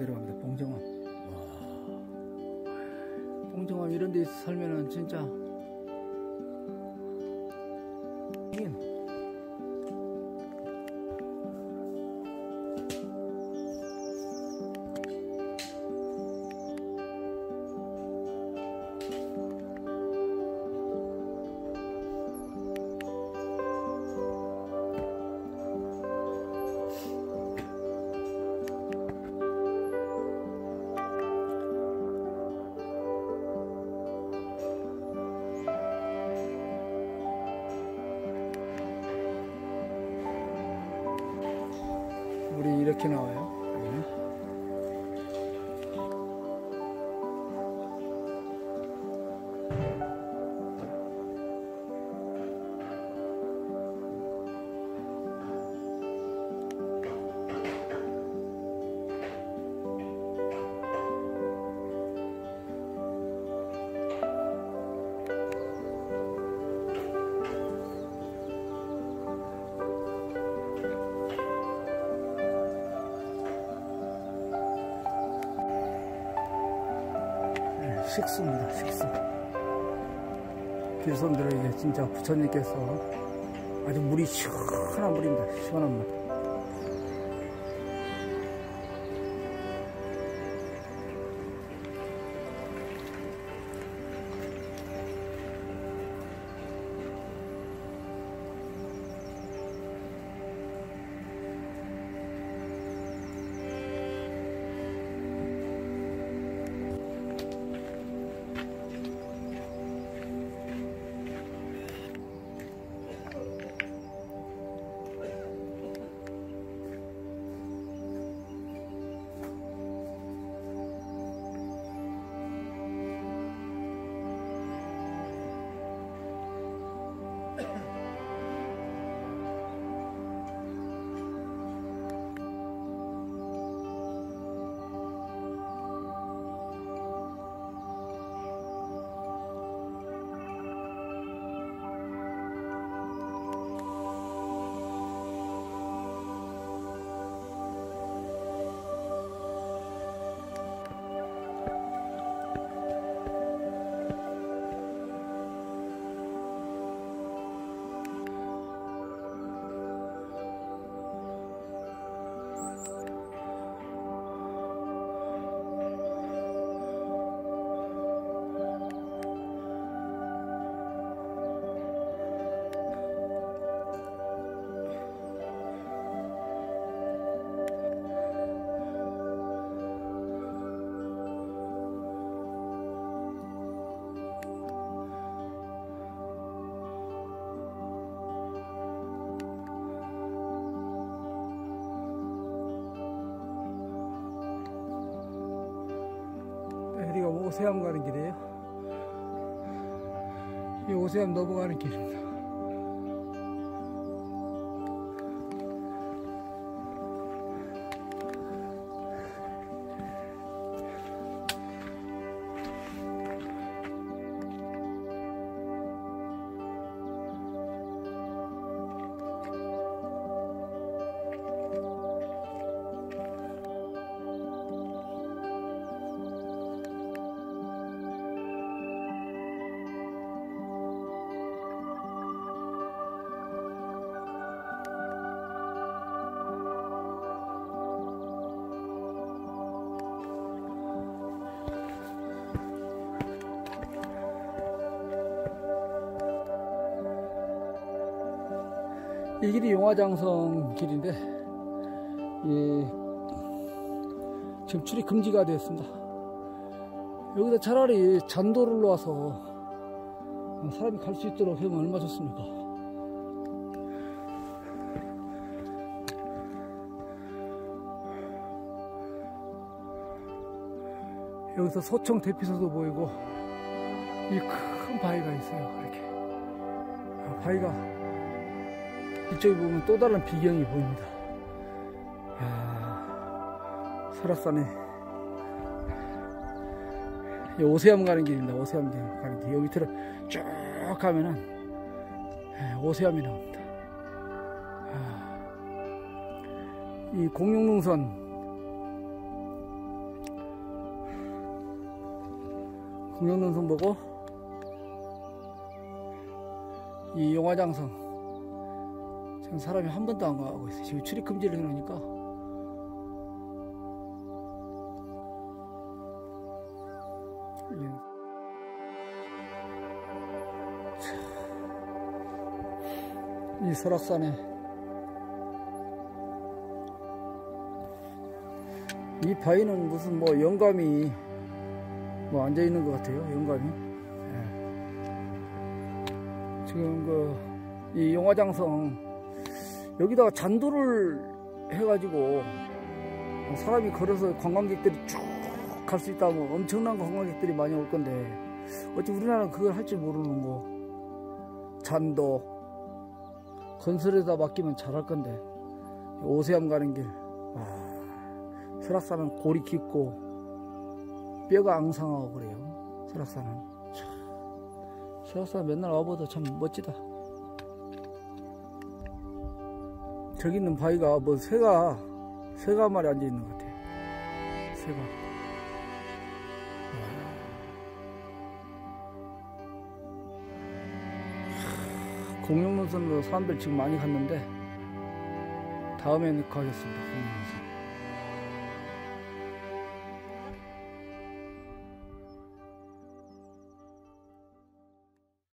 내려갑니다. 봉정암. 봉정암 이런 데 살면은 진짜 물이 이렇게 나와요. 식수입니다. 식수. 길손들에게 진짜 부처님께서 아주 물이 시원한 물입니다. 시원한 물. 오세암 가는 길이에요. 이 오세암 넘어가는 길입니다. 이 길이 용화장성 길인데 예, 지금 출입 금지가 되었습니다. 여기다 차라리 잔도를 놓아서 사람이 갈 수 있도록 하면 얼마 좋습니까? 여기서 소청 대피소도 보이고 이 큰 바위가 있어요. 이렇게 아, 바위가 이쪽에 보면 또 다른 비경이 보입니다. 야, 설악산에 오세암 가는 길입니다. 오세암 가는 길. 여기 밑으로 쭉 가면은 예, 오세암이 나옵니다. 아, 이 공룡농선. 공룡농선 보고 이 용화장성. 지금 사람이 한 번도 안 가고 있어요. 지금 출입 금지를 해놓으니까 이 설악산에 이 바위는 무슨 뭐 영감이 뭐 앉아 있는 것 같아요. 영감이. 예. 지금 그 이 용화장성 여기다가 잔도를 해가지고 사람이 걸어서 관광객들이 쭉 갈 수 있다면 엄청난 관광객들이 많이 올 건데 어찌 우리나라는 그걸 할 줄 모르는 거. 잔도. 건설에다 맡기면 잘할 건데 오세암 가는 길. 와, 설악산은 골이 깊고 뼈가 앙상하고 그래요. 설악산은. 참, 설악산 맨날 와봐도 참 멋지다 저기 있는 바위가 뭐 새가 새가 한 마리 앉아 있는 것 같아 새가. 공룡문선으로 사람들 지금 많이 갔는데 다음에는 가겠습니다 공룡문선